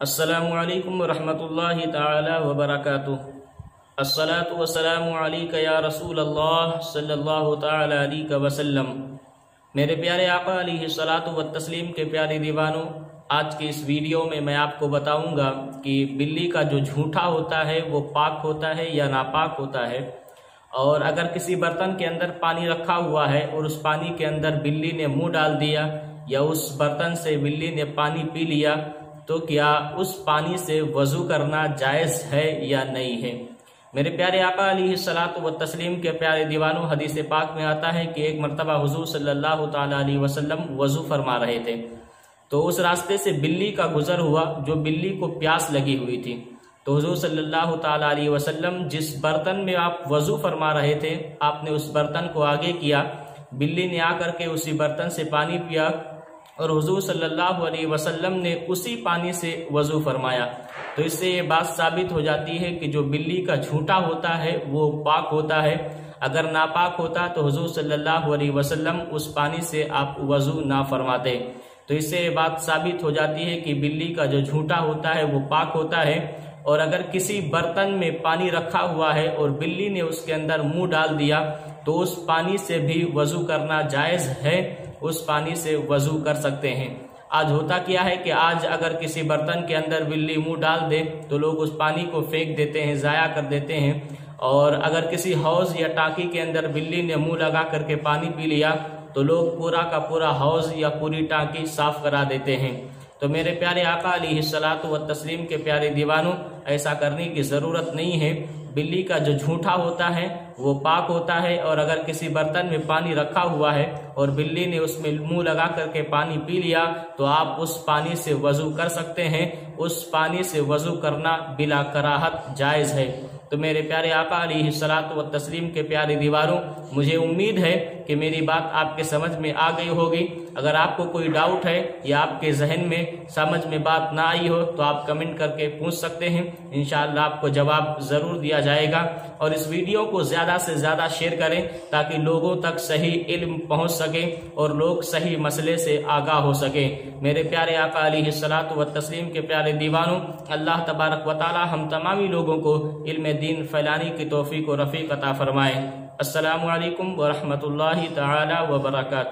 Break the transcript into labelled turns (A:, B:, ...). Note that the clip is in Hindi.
A: असलकम अस्सलातु वस्सलामु अलैका या रसूल अल्लाह अलैहि वसल्लम मेरे प्यारे आका सलातु व तस्लीम के प्यारे दीवानों, आज के इस वीडियो में मैं आपको बताऊँगा कि बिल्ली का जो झूठा होता है, वो पाक होता है या नापाक होता है। और अगर किसी बर्तन के अंदर पानी रखा हुआ है और उस पानी के अंदर बिल्ली ने मुँह डाल दिया या उस बर्तन से बिल्ली ने पानी पी लिया तो क्या उस पानी से वज़ू करना जायज़ है या नहीं है? मेरे प्यारे आका अली, सलात व तस्लीम के प्यारे दीवानों, हदीस पाक में आता है कि एक मरतबा हुजूर सल्लल्लाहु अलैहि वसल्लम वज़ू फरमा रहे थे। तो उस रास्ते से बिल्ली का गुजर हुआ, जो बिल्ली को प्यास लगी हुई थी। तो हजूर सल्लल्लाहु अलैहि वसल्लम, जिस बर्तन में आप वज़ू फरमा रहे थे, आपने उस बर्तन को आगे किया। बिल्ली ने आकर के उसी बर्तन से पानी पिया और हजूर सल्लल्लाहु अलैहि वसल्लम ने उसी पानी से वज़ू फरमाया। तो इससे ये बात साबित हो जाती है कि जो बिल्ली का झूठा होता है, वो पाक होता है। अगर नापाक होता तो हजूर सल्लल्लाहु अलैहि वसल्लम उस पानी से आप वज़ू ना फरमाते। तो इससे ये बात साबित हो जाती है कि बिल्ली का जो झूठा होता है, वो पाक होता है। और अगर किसी बर्तन में पानी रखा हुआ है और बिल्ली ने उसके अंदर मुँह डाल दिया तो उस पानी से भी वज़ू करना जायज़ है, उस पानी से वज़ू कर सकते हैं। आज होता क्या है कि आज अगर किसी बर्तन के अंदर बिल्ली मुँह डाल दे तो लोग उस पानी को फेंक देते हैं, ज़ाया कर देते हैं। और अगर किसी हौज या टाकी के अंदर बिल्ली ने मुँह लगा करके पानी पी लिया तो लोग पूरा का पूरा हौज या पूरी टाकी साफ़ करा देते हैं। तो मेरे प्यारे आका अली सलात व तस्लीम के प्यारे दीवानों, ऐसा करने की ज़रूरत नहीं है। बिल्ली का जो झूठा होता है, वो पाक होता है और अगर किसी बर्तन में पानी रखा हुआ है और बिल्ली ने उसमें मुँह लगा करके पानी पी लिया तो आप उस पानी से वज़ू कर सकते हैं। उस पानी से वज़ू करना बिला कराहत जायज़ है। तो मेरे प्यारे आका अली सलात व तस्लीम के प्यारे दीवारों, मुझे उम्मीद है कि मेरी बात आपके समझ में आ गई होगी। अगर आपको कोई डाउट है या आपके जहन में समझ में बात ना आई हो तो आप कमेंट करके पूछ सकते हैं। इन आपको जवाब ज़रूर दिया जाएगा। और इस वीडियो को ज़्यादा से ज़्यादा शेयर करें ताकि लोगों तक सही इल्म पहुँच सके और लोग सही मसले से आगाह हो सके। मेरे प्यारे आका अली सलात व तस्लीम के प्यारे दीवानों, अल्लाह तबारक वाली हम तमामी लोगों को इल्म दीन फैलाने की तोफ़ी को रफ़ी अता फ़रमाएँ। असलकम वरहमल वर्का